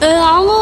然后